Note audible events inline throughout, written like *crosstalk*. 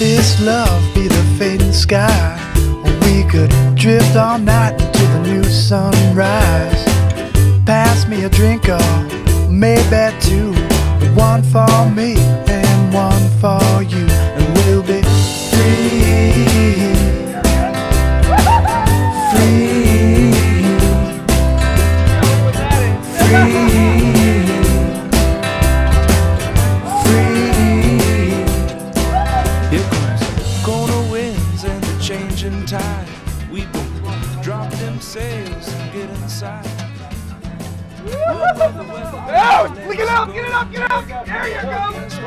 this love be the fading sky? We could drift all night until the new sunrise. Pass me a drink or maybe two. One for me and one for you. And we'll be free.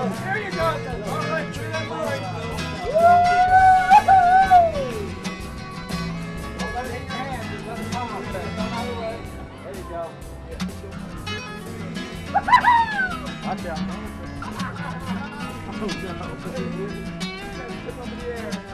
There you go. All right, all right. Woo! Don't let it hit your hand. Just let it come there. Come out of the way. There you go. Watch out. Oh, no. Tip up in the air.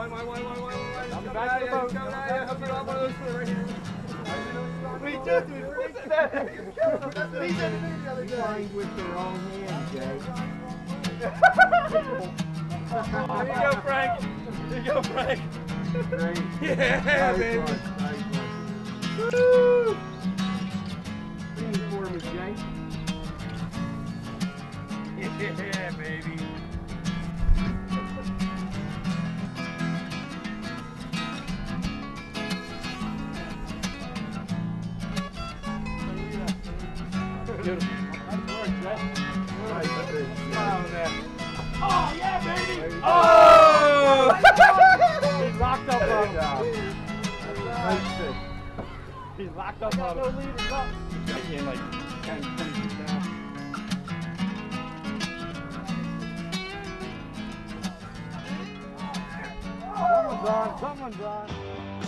Wine, wine, wine, wine, wine, wine. Come back to the boat. Come out here. Help you out one of those foot right here. We just we predicted that. He said to the other day. Playing with the wrong hand, Jay. There you go, Frank. There you go, Frank. Great. Yeah, Nice baby. one, nice one. Woo! Bring it for me, Jay. Yeah, baby. Oh, yeah, baby. Oh! Locked up on. He's locked up on him. I can't, like, 10, 20 feet down. Someone's on, someone's on.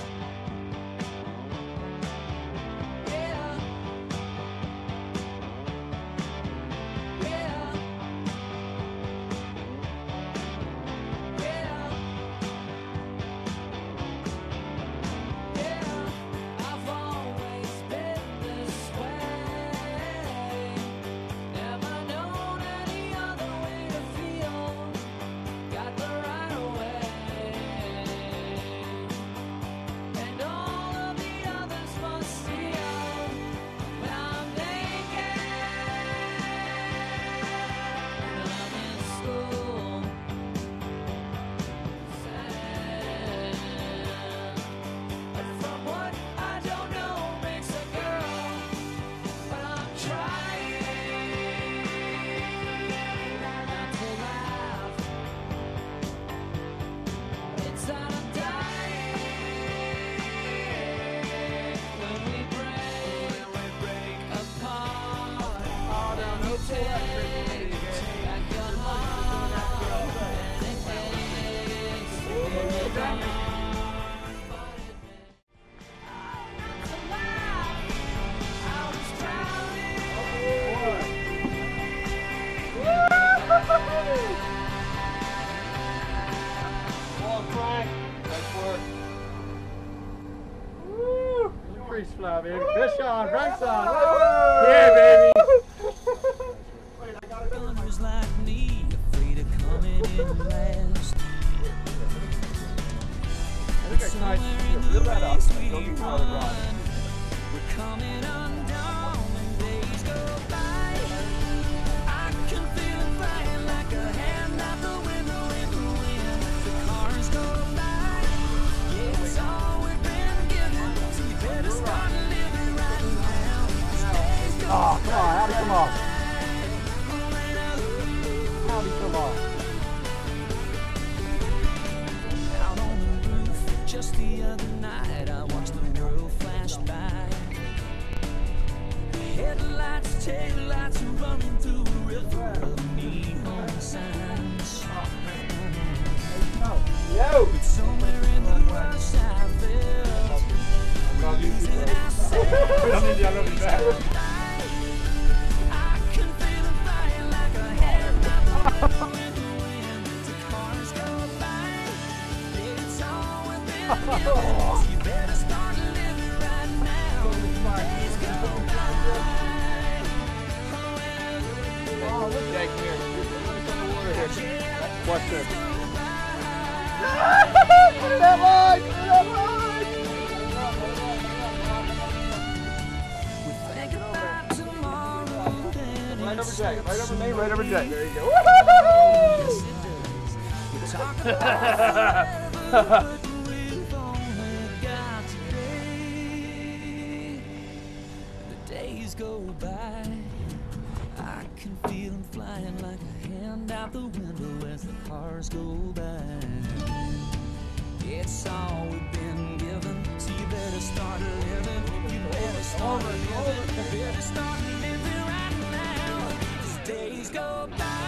Crease fly, baby. Fish on, Frank's on. Yeah, baby. Others like me, afraid of coming in last. Somewhere in the race we run, we're coming undone Yo! Right over. There you go. go by. I can feel them flying like a hand out the window as *laughs* the cars go by. It's all we've been given, so you better start living. You better start living. You better start living go by,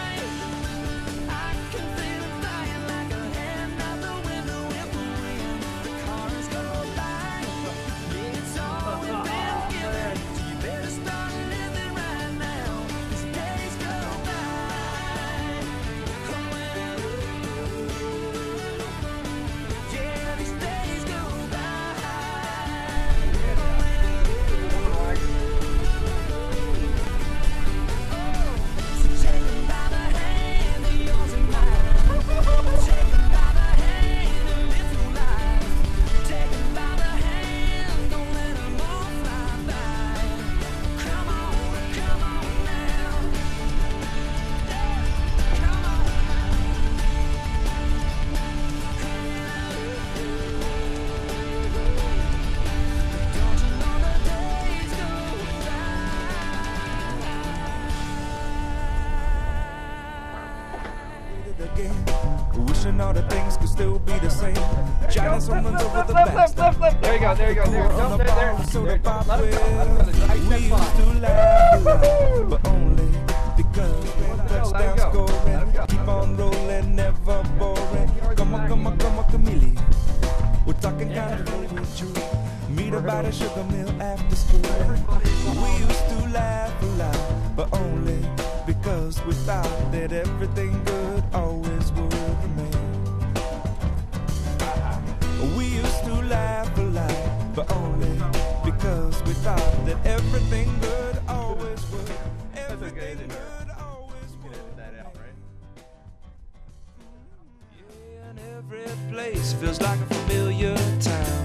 China someone's over the backstab. There you go. There you go. There you go. The there. There. There. the pop Let him go. Let him go. nice and fine. but only because when Let him touchdown go. Go. scoring, keep on rolling, never boring. Come on, come on, come on, chameleon. We're talking kind of. Meet about a sugar mill after school. We every place feels like a familiar town.